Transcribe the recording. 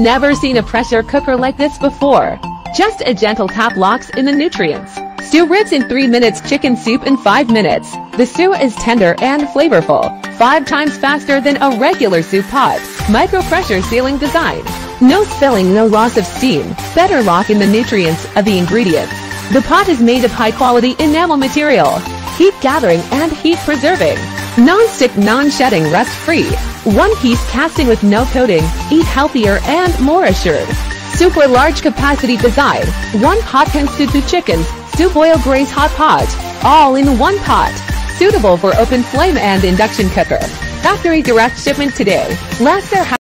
Never seen a pressure cooker like this before. Just a gentle tap locks in the nutrients. Stew ribs in 3 minutes, chicken soup in 5 minutes. The stew is tender and flavorful. 5 times faster than a regular soup pot. Micro pressure sealing design. No spilling, no loss of steam. Better lock in the nutrients of the ingredients. The pot is made of high quality enamel material. Heat gathering and heat preserving. Non-stick, non-shedding, rust-free. One piece casting with no coating. Eat healthier and more assured. Super large capacity design. One pot can stew two chickens. Stew boil grace hot pot. All in one pot. Suitable for open flame and induction cooker. Factory direct shipment today. Their